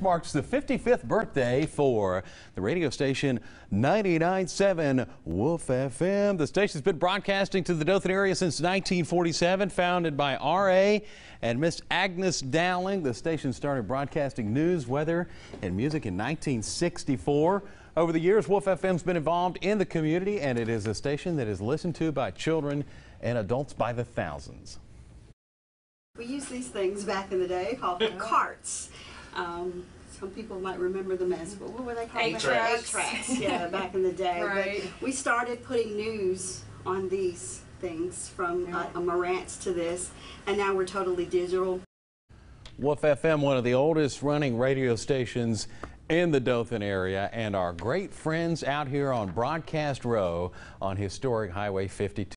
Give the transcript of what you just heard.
marks the 55th birthday for the radio station 99.7 WOOF FM. The station's been broadcasting to the Dothan area since 1947, founded by R.A. and Miss Agnes Dowling. The station started broadcasting news, weather, and music in 1964. Over the years, WOOF FM's been involved in the community, and it is a station that is listened to by children and adults by the thousands. We used these things back in the day called carts. Um, some people might remember them as but what were they called? Eight tracks. Eight tracks. Yeah, back in the day. Right. But we started putting news on these things from uh, a Marantz to this, and now we're totally digital. WOOF FM, one of the oldest running radio stations in the Dothan area, and our great friends out here on Broadcast Row on historic Highway 52.